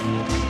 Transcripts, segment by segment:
cause it's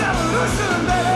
Revolution, baby.